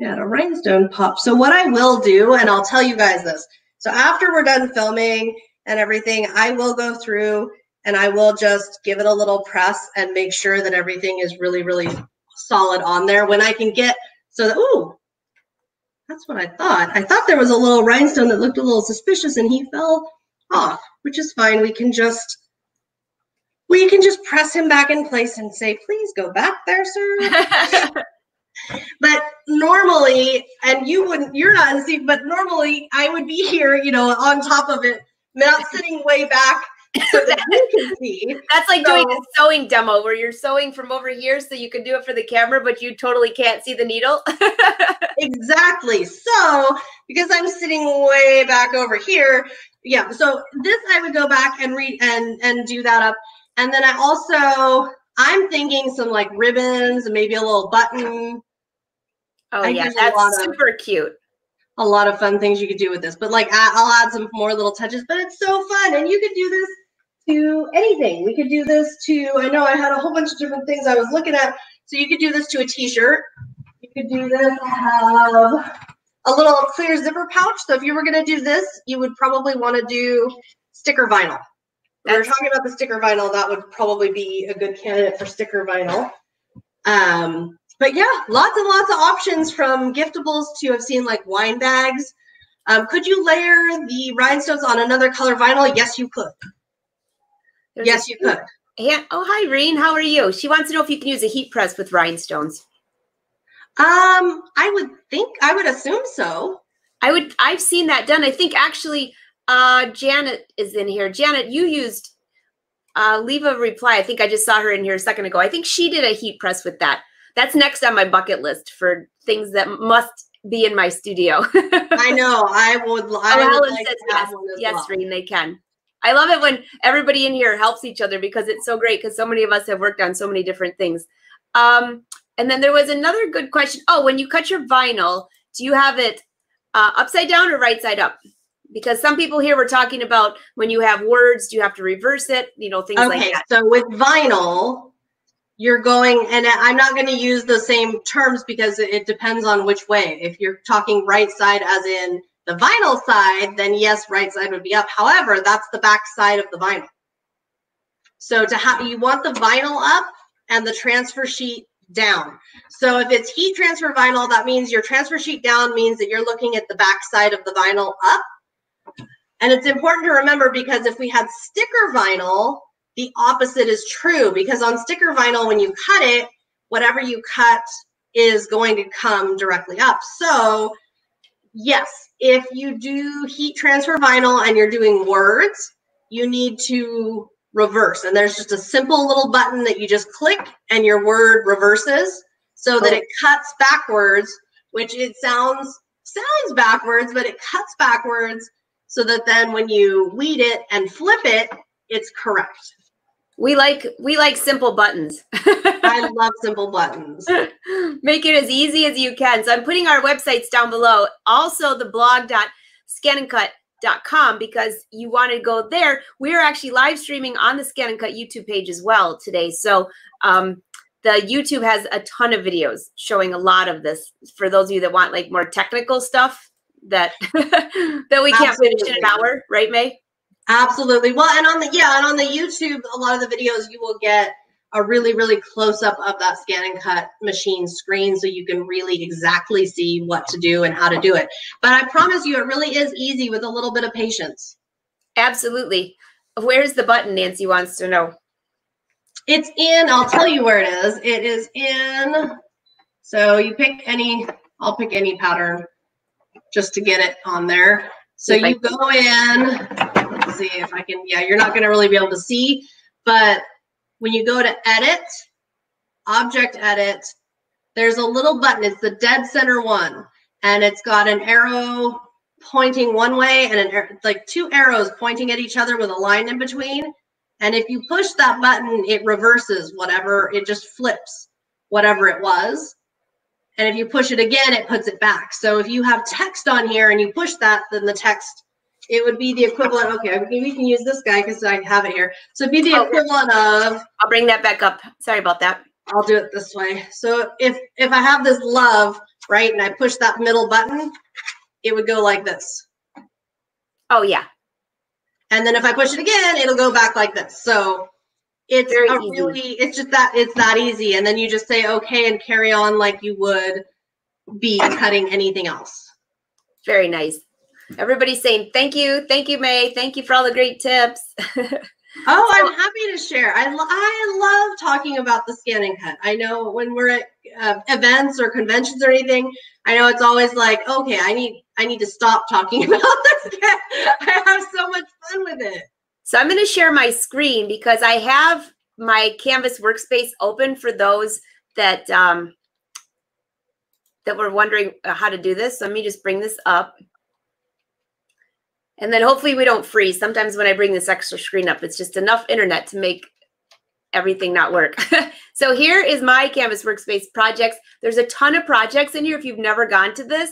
Yeah, a rhinestone pop. So what I will do, and I'll tell you guys this, so after we're done filming and everything, I will go through and I will just give it a little press and make sure that everything is really, really solid on there when I can get so that, ooh, that's what I thought. I thought there was a little rhinestone that looked a little suspicious and he fell off, which is fine. We can just, we can just press him back in place and say, please go back there, sir. but normally, and you wouldn't, you're not in Steve, but normally I would be here, you know, on top of it, not sitting way back so that you can see. That's like so, doing a sewing demo where you're sewing from over here so you can do it for the camera, but you totally can't see the needle. exactly. So because I'm sitting way back over here, yeah. So this I would go back and read and and do that up. And then I also I'm thinking some like ribbons and maybe a little button Oh I yeah, that's super of, cute. A lot of fun things you could do with this, but like I'll add some more little touches. But it's so fun, and you could do this to anything. We could do this to. I know I had a whole bunch of different things I was looking at. So you could do this to a T-shirt. You could do this. I Have a little clear zipper pouch. So if you were going to do this, you would probably want to do sticker vinyl. We are talking about the sticker vinyl. That would probably be a good candidate for sticker vinyl. Um, but yeah, lots and lots of options from giftables to I've seen like wine bags. Um, could you layer the rhinestones on another color vinyl? Yes, you could. There's yes, you could. Yeah. Oh, hi, Reen. How are you? She wants to know if you can use a heat press with rhinestones. Um, I would think, I would assume so. I would, I've seen that done. I think actually, uh, Janet is in here. Janet, you used, uh, leave a reply. I think I just saw her in here a second ago. I think she did a heat press with that that's next on my bucket list for things that must be in my studio. I know. I would. I oh, would like says yes. Yes, well. Reen, they can. I love it when everybody in here helps each other because it's so great because so many of us have worked on so many different things. Um, and then there was another good question. Oh, when you cut your vinyl, do you have it uh, upside down or right side up? Because some people here were talking about when you have words, do you have to reverse it? You know, things okay, like that. So with vinyl, you're going and i'm not going to use the same terms because it depends on which way if you're talking right side as in the vinyl side, then yes, right side would be up. However, that's the back side of the vinyl. So to have you want the vinyl up and the transfer sheet down. So if it's heat transfer vinyl, that means your transfer sheet down means that you're looking at the back side of the vinyl up. And it's important to remember because if we had sticker vinyl, the opposite is true because on sticker vinyl, when you cut it, whatever you cut is going to come directly up. So yes, if you do heat transfer vinyl and you're doing words, you need to reverse. And there's just a simple little button that you just click and your word reverses so that it cuts backwards, which it sounds sounds backwards, but it cuts backwards so that then when you weed it and flip it, it's correct. We like we like simple buttons. I love simple buttons. Make it as easy as you can. So I'm putting our websites down below. Also the blog.scanandcut.com because you want to go there. We're actually live streaming on the ScanNCut YouTube page as well today. So um, the YouTube has a ton of videos showing a lot of this for those of you that want like more technical stuff that that we can't Absolutely. finish in an hour, right, May? Absolutely. Well, and on the yeah, and on the YouTube, a lot of the videos you will get a really, really close up of that ScanNCut machine screen so you can really exactly see what to do and how to do it. But I promise you, it really is easy with a little bit of patience. Absolutely. Where's the button? Nancy wants to know. It's in, I'll tell you where it is. It is in, so you pick any, I'll pick any pattern just to get it on there. So you go in, let's see if I can, yeah, you're not gonna really be able to see, but when you go to edit, object edit, there's a little button, it's the dead center one, and it's got an arrow pointing one way and an like two arrows pointing at each other with a line in between. And if you push that button, it reverses whatever, it just flips whatever it was. And if you push it again, it puts it back. So if you have text on here and you push that, then the text, it would be the equivalent. Okay, we can use this guy because I have it here. So it'd be the oh. equivalent of. I'll bring that back up. Sorry about that. I'll do it this way. So if if I have this love, right, and I push that middle button, it would go like this. Oh, yeah. And then if I push it again, it'll go back like this. So it's Very a easy. really, it's just that it's that easy. And then you just say okay and carry on like you would be cutting anything else. Very nice. Everybody's saying thank you, thank you, May. Thank you for all the great tips. oh, I'm happy to share. I, I love talking about the ScanNCut. I know when we're at uh, events or conventions or anything, I know it's always like, okay, I need I need to stop talking about this. I have so much fun with it. So I'm going to share my screen because I have my Canvas workspace open for those that um, that were wondering uh, how to do this. So let me just bring this up. And then hopefully we don't freeze. Sometimes when I bring this extra screen up, it's just enough internet to make everything not work. so here is my Canvas workspace projects. There's a ton of projects in here if you've never gone to this.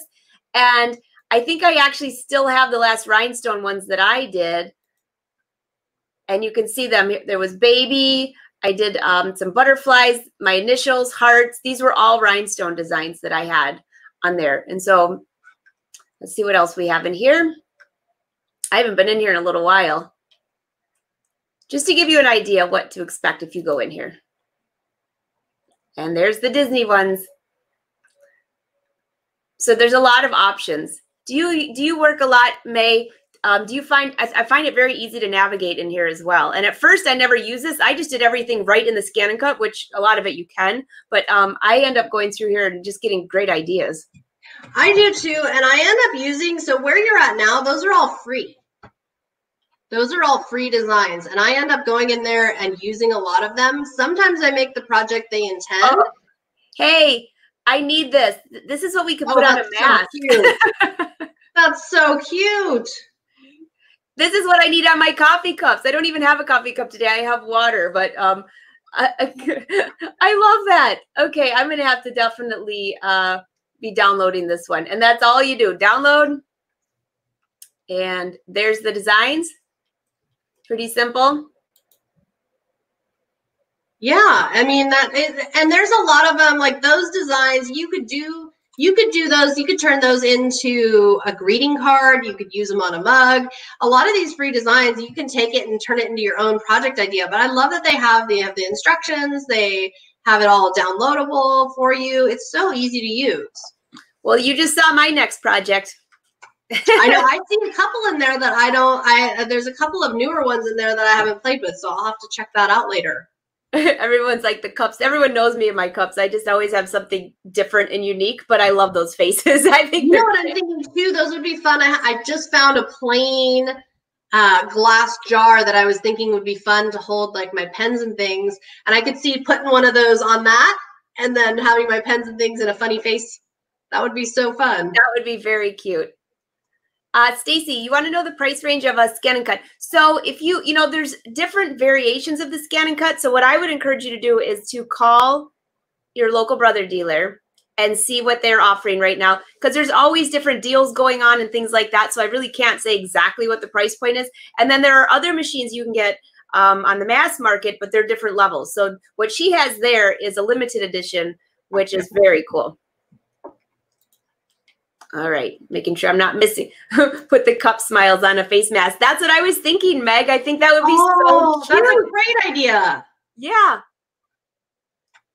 And I think I actually still have the last rhinestone ones that I did and you can see them. There was baby. I did um, some butterflies, my initials, hearts. These were all rhinestone designs that I had on there. And so let's see what else we have in here. I haven't been in here in a little while. Just to give you an idea of what to expect if you go in here. And there's the Disney ones. So there's a lot of options. Do you do you work a lot, May, um, do you find I, I, find it very easy to navigate in here as well? And at first, I never use this. I just did everything right in the ScanNCut, which a lot of it you can. But um, I end up going through here and just getting great ideas. I do too, and I end up using so where you're at now. Those are all free. Those are all free designs, and I end up going in there and using a lot of them. Sometimes I make the project they intend. Oh, hey, I need this. This is what we could oh, put on a mask. So that's so cute. This is what I need on my coffee cups. I don't even have a coffee cup today. I have water, but um, I, I love that. Okay, I'm gonna have to definitely uh, be downloading this one, and that's all you do. Download, and there's the designs. Pretty simple. Yeah, I mean that, is, and there's a lot of them. Like those designs, you could do you could do those, you could turn those into a greeting card, you could use them on a mug. A lot of these free designs, you can take it and turn it into your own project idea. But I love that they have they have the instructions, they have it all downloadable for you. It's so easy to use. Well, you just saw my next project. I know I see a couple in there that I don't I there's a couple of newer ones in there that I haven't played with, so I'll have to check that out later. Everyone's like the cups. Everyone knows me and my cups. I just always have something different and unique, but I love those faces. I think you know what I'm thinking too. Those would be fun. I, I just found a plain uh, glass jar that I was thinking would be fun to hold like my pens and things, and I could see putting one of those on that, and then having my pens and things in a funny face. That would be so fun. That would be very cute. Uh, Stacy, you want to know the price range of a ScanNCut. So if you, you know, there's different variations of the ScanNCut. So what I would encourage you to do is to call your local brother dealer and see what they're offering right now because there's always different deals going on and things like that. So I really can't say exactly what the price point is. And then there are other machines you can get um, on the mass market, but they're different levels. So what she has there is a limited edition, which is very cool. All right, making sure I'm not missing. Put the cup smiles on a face mask. That's what I was thinking, Meg. I think that would be oh, so cute. That's a great idea. Yeah.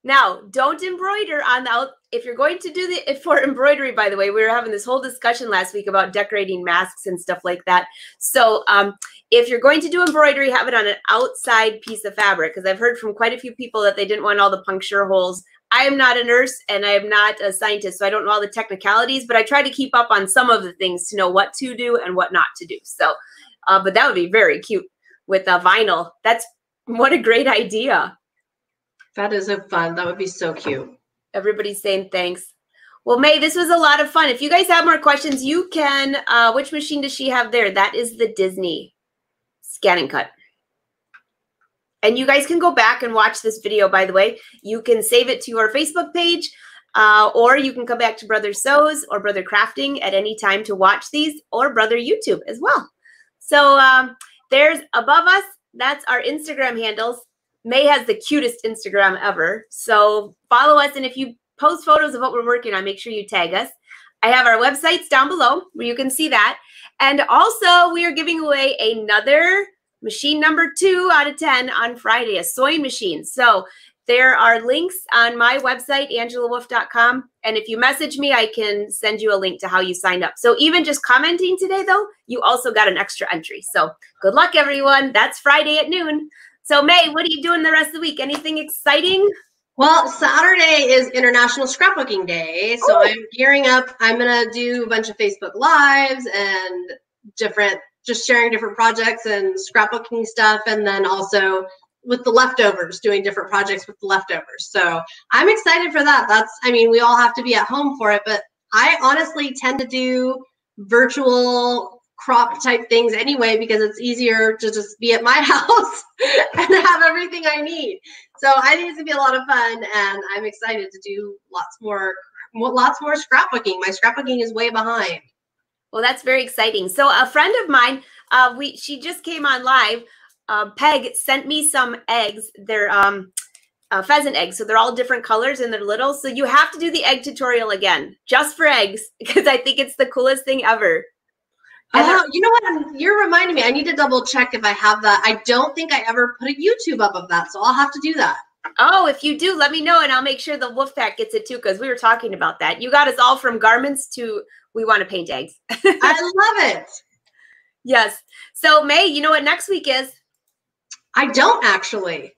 Now, don't embroider on the out. If you're going to do the for embroidery, by the way, we were having this whole discussion last week about decorating masks and stuff like that. So, um, if you're going to do embroidery, have it on an outside piece of fabric because I've heard from quite a few people that they didn't want all the puncture holes I am not a nurse and I am not a scientist, so I don't know all the technicalities, but I try to keep up on some of the things to know what to do and what not to do. So, uh, but that would be very cute with a vinyl. That's what a great idea. That is a fun. That would be so cute. Everybody's saying thanks. Well, May, this was a lot of fun. If you guys have more questions, you can. Uh, which machine does she have there? That is the Disney ScanNCut. And you guys can go back and watch this video, by the way. You can save it to your Facebook page, uh, or you can come back to Brother Sews or Brother Crafting at any time to watch these, or Brother YouTube as well. So um, there's above us, that's our Instagram handles. May has the cutest Instagram ever. So follow us, and if you post photos of what we're working on, make sure you tag us. I have our websites down below where you can see that. And also, we are giving away another machine number two out of 10 on Friday, a sewing machine. So there are links on my website, angelawolf.com. And if you message me, I can send you a link to how you signed up. So even just commenting today, though, you also got an extra entry. So good luck, everyone. That's Friday at noon. So, May, what are you doing the rest of the week? Anything exciting? Well, Saturday is International Scrapbooking Day. So Ooh. I'm gearing up. I'm going to do a bunch of Facebook Lives and different just sharing different projects and scrapbooking stuff, and then also with the leftovers, doing different projects with the leftovers. So I'm excited for that. That's, I mean, we all have to be at home for it, but I honestly tend to do virtual crop type things anyway because it's easier to just be at my house and have everything I need. So I think it's gonna be a lot of fun, and I'm excited to do lots more, lots more scrapbooking. My scrapbooking is way behind. Well, that's very exciting. So a friend of mine, uh, we she just came on live. Uh, Peg sent me some eggs. They're um, uh, pheasant eggs, so they're all different colors and they're little. So you have to do the egg tutorial again, just for eggs, because I think it's the coolest thing ever. Oh, you know what? You're reminding me. I need to double check if I have that. I don't think I ever put a YouTube up of that, so I'll have to do that. Oh, if you do, let me know and I'll make sure the Wolfpack gets it too because we were talking about that. You got us all from garments to we want to paint eggs. I love it. Yes. So, May, you know what next week is? I don't actually.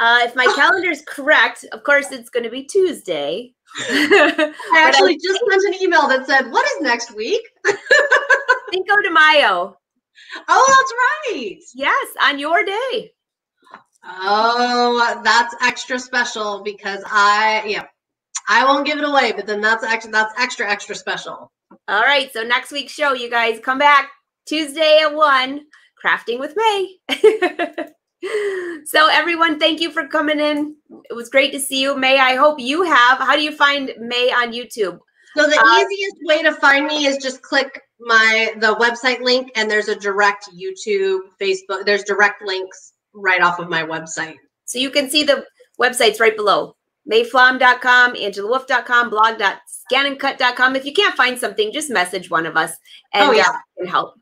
Uh, if my calendar is correct, of course, it's going to be Tuesday. I actually I just sent an email that said, What is next week? Cinco de Mayo. Oh, that's right. Yes, on your day. Oh, that's extra special because I, yeah, I won't give it away, but then that's extra, that's extra, extra special. All right. So next week's show, you guys come back Tuesday at one, crafting with May. so everyone, thank you for coming in. It was great to see you, May. I hope you have. How do you find May on YouTube? So the uh, easiest way to find me is just click my the website link, and there's a direct YouTube, Facebook. There's direct links right off of my website. So you can see the websites right below. mayflaum.com, angelawolf.com, blog.scanandcut.com. If you can't find something, just message one of us and Oh, yeah. uh, can help.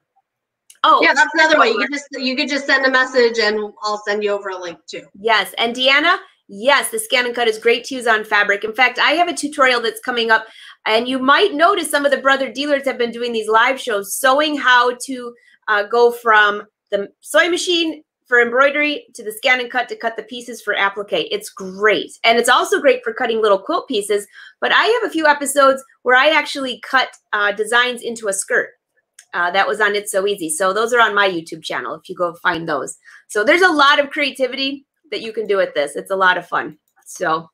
Oh, Yeah, that's another way. You could just you could just send a message and I'll send you over a link too. Yes. And Deanna, yes, the ScanNCut is great to use on fabric. In fact, I have a tutorial that's coming up, and you might notice some of the brother dealers have been doing these live shows showing how to uh, go from the sewing machine for embroidery to the ScanNCut to cut the pieces for applique. It's great. And it's also great for cutting little quilt pieces. But I have a few episodes where I actually cut uh, designs into a skirt. Uh, that was on It's Sew Easy. So those are on my YouTube channel if you go find those. So there's a lot of creativity that you can do with this. It's a lot of fun. So,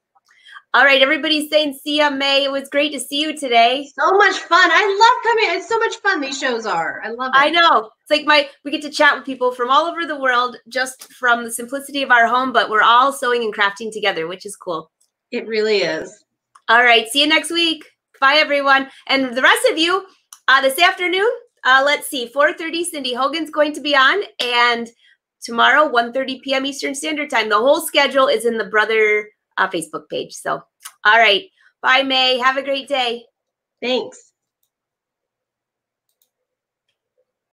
all right, everybody's saying see ya, May. It was great to see you today. So much fun. I love coming. It's so much fun these shows are. I love it. I know. It's like my we get to chat with people from all over the world just from the simplicity of our home, but we're all sewing and crafting together, which is cool. It really is. All right, see you next week. Bye everyone. And the rest of you, uh this afternoon, uh let's see, 4:30 Cindy Hogan's going to be on and tomorrow 1:30 p.m. Eastern Standard Time. The whole schedule is in the brother Facebook page. So, all right. Bye May. Have a great day. Thanks.